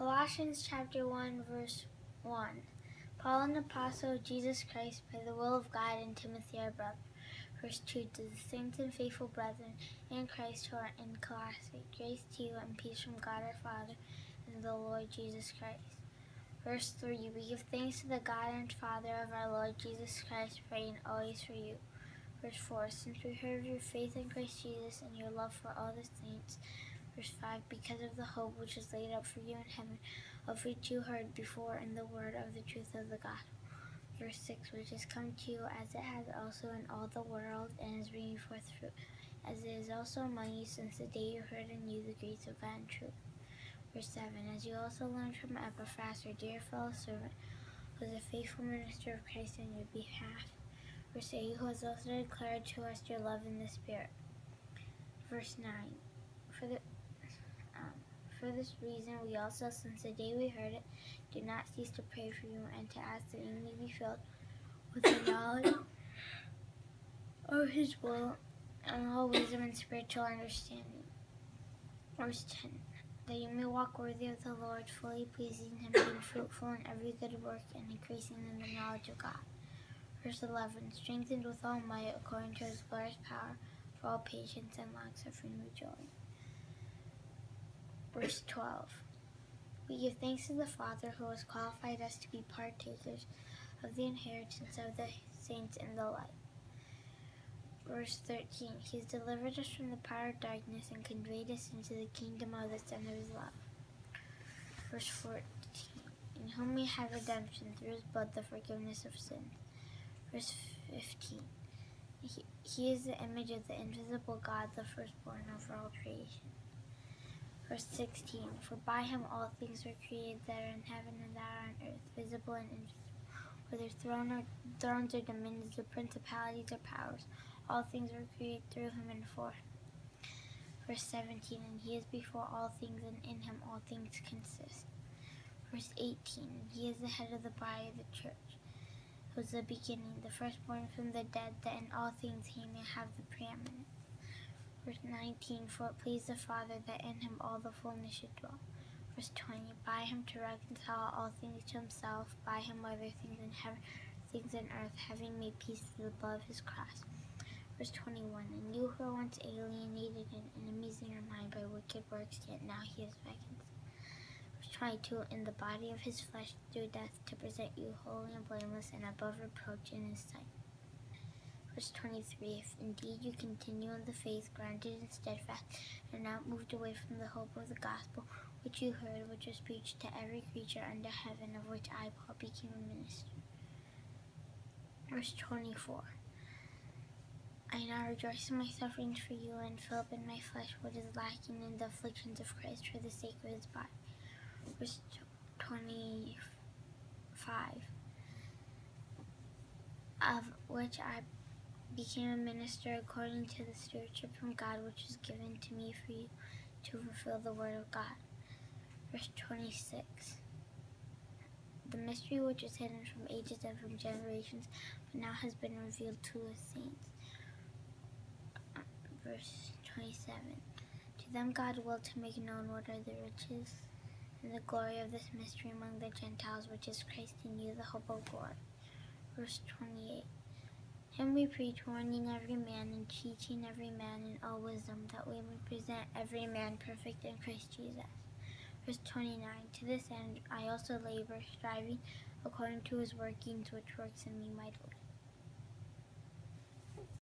Colossians chapter 1, verse 1. Paul, an apostle of Jesus Christ, by the will of God, and Timothy, our brother. Verse 2 To the saints and faithful brethren in Christ who are in Colossae, grace to you and peace from God our Father and the Lord Jesus Christ. Verse 3 We give thanks to the God and Father of our Lord Jesus Christ, praying always for you. Verse 4 Since we heard of your faith in Christ Jesus and your love for all the saints, Verse 5 Because of the hope which is laid up for you in heaven, of which you heard before in the word of the truth of the gospel. Verse 6 Which has come to you as it has also in all the world, and is bringing forth fruit, as it is also among you since the day you heard and knew the grace of God and truth. Verse 7 As you also learned from Epaphras, your dear fellow servant, who is a faithful minister of Christ on your behalf. Verse 8 Who has also declared to us your love in the Spirit. Verse 9 For the for this reason, we also, since the day we heard it, do not cease to pray for you and to ask that you may be filled with the knowledge of His will and all wisdom and spiritual understanding. Verse 10 That you may walk worthy of the Lord, fully pleasing Him, being fruitful in every good work and increasing in the knowledge of God. Verse 11 Strengthened with all might according to His glorious power for all patience and long suffering with joy. Verse 12 We give thanks to the Father who has qualified us to be partakers of the inheritance of the saints in the light. Verse 13 He has delivered us from the power of darkness and conveyed us into the kingdom of the Son of His love. Verse 14 In whom we have redemption through His blood, the forgiveness of sins. Verse 15 he, he is the image of the invisible God, the firstborn over all creation. Verse 16 For by him all things were created that are in heaven and that are on earth, visible and invisible, whether throne or, thrones or dominions or principalities or powers. All things were created through him and for him. Verse 17 And he is before all things, and in him all things consist. Verse 18 And he is the head of the body of the church, who is the beginning, the firstborn from the dead, that in all things he may have the preeminence. Verse 19, For it pleased the Father that in him all the fullness should dwell. Verse 20, By him to reconcile all things to himself, by him whether things in heaven, things in earth, having made peace through the blood of his cross. Verse 21, And you who were once alienated and enemies in your mind by wicked works, yet now he is reconciled. Verse 22, In the body of his flesh through death, to present you holy and blameless and above reproach in his sight. Verse 23 If indeed you continue in the faith, grounded and steadfast, and not moved away from the hope of the gospel which you heard, which was preached to every creature under heaven, of which I, Paul, became a minister. Verse 24 I now rejoice in my sufferings for you, and fill up in my flesh what is lacking in the afflictions of Christ for the sake of his body. Verse 25 Of which I became a minister according to the stewardship from God which was given to me for you to fulfill the word of God. Verse 26 The mystery which is hidden from ages and from generations, but now has been revealed to the saints. Verse 27 To them God willed to make known what are the riches and the glory of this mystery among the Gentiles, which is Christ in you, the hope of glory. Verse 28 him we preach, warning every man and teaching every man in all wisdom, that we may present every man perfect in Christ Jesus. Verse 29 To this end I also labor, striving according to his workings, which works in me mightily.